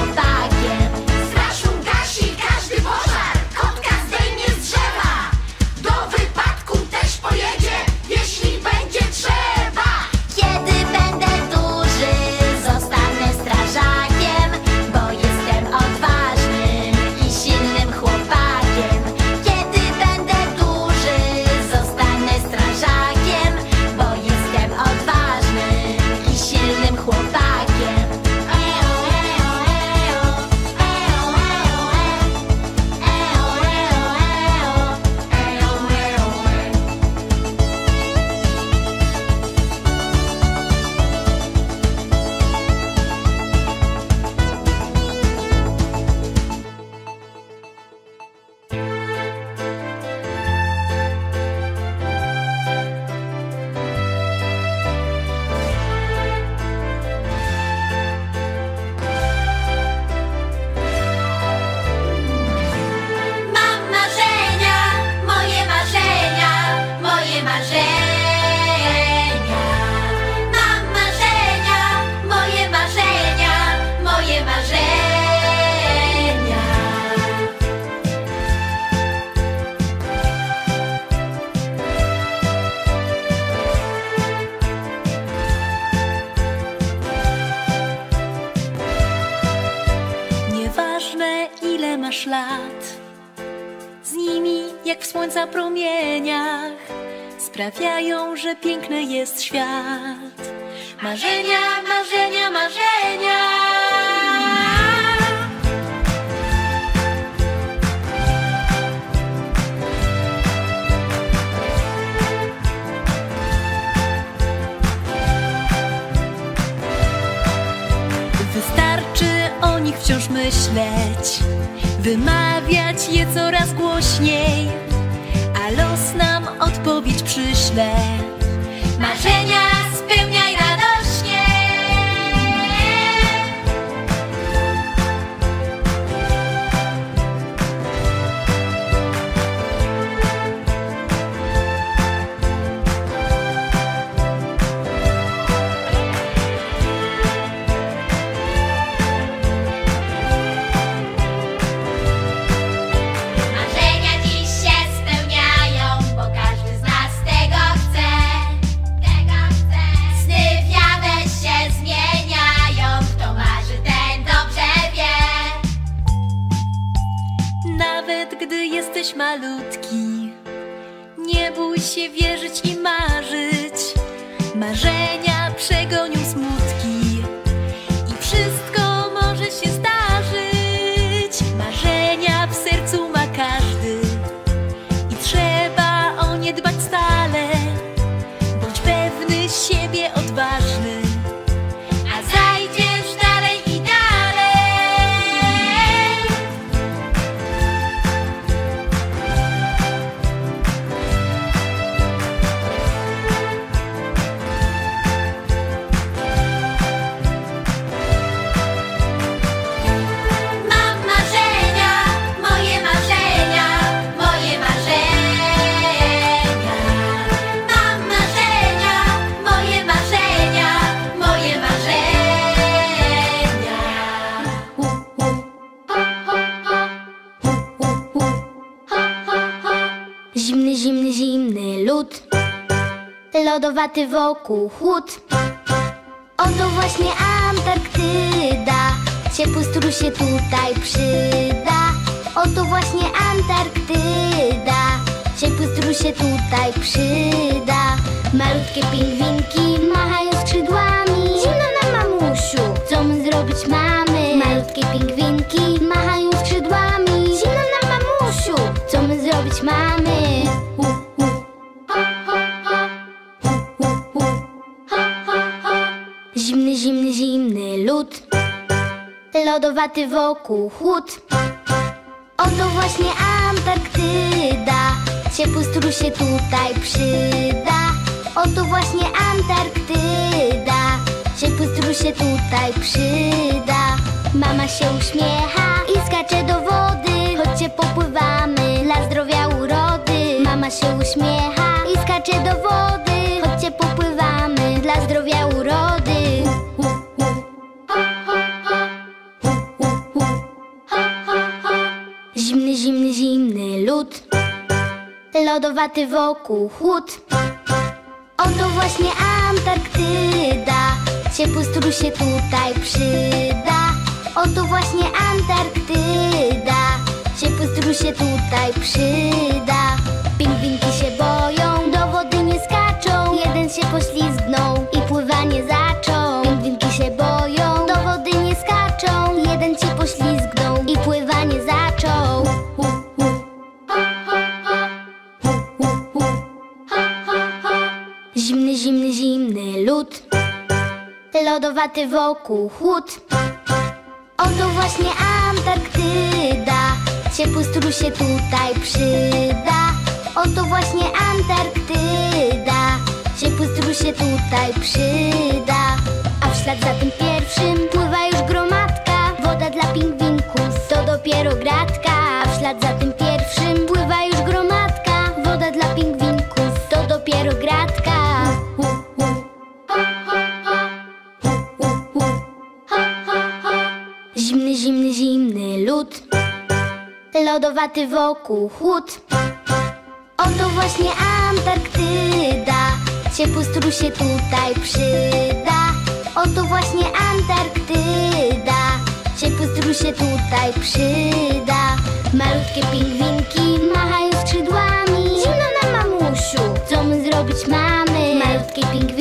Bye. Ma ślad. Z nimi, jak w słońca promieniach, sprawiają, że piękny jest świat. Marzenia, marzenia, marzenia. Wystarczy o nich wciąż myśleć, wymawiać je coraz głośniej, a los nam odpowiedź przyśle. Marzenia Nawet gdy jesteś malutki, nie bój się wierzyć i marzyć. Marzenia przegonią Zimny, zimny, zimny lód. Lodowaty wokół chłód. Oto właśnie Antarktyda. Ciepły strój się tutaj przyda. Oto właśnie Antarktyda. Ciepły strój się tutaj przyda. Malutkie pingwinki machają Zimny, zimny, zimny lód. Lodowaty wokół chłód. Oto właśnie Antarktyda. Ciepły strój się tutaj przyda. Oto właśnie Antarktyda. Ciepły strój się tutaj przyda. Mama się uśmiecha i skacze do wody. Chodźcie popływamy się uśmiecha i skacze do wody. Chodźcie popływamy dla zdrowia urody. Zimny, zimny, zimny lód. Lodowaty wokół chłód. Oto właśnie Antarktyda. Ciepły strój się tutaj przyda. Oto właśnie Antarktyda. Ciepły strój się tutaj przyda Zimny, zimny, lód. Lodowaty wokół chłód. Oto właśnie Antarktyda. Ciepły strój się tutaj przyda. Oto właśnie Antarktyda. Ciepły strój się tutaj przyda. A w ślad za tym pierwszym pływa już gromadka. Woda dla pingwinków to dopiero gratka Lodowaty wokół chłód. Oto właśnie Antarktyda Ciepły strój się tutaj przyda. Oto właśnie Antarktyda Ciepły strój się tutaj przyda. Malutkie pingwinki machają skrzydłami. Zimno nam mamusiu, co my zrobić mamy? Malutkie pingwinki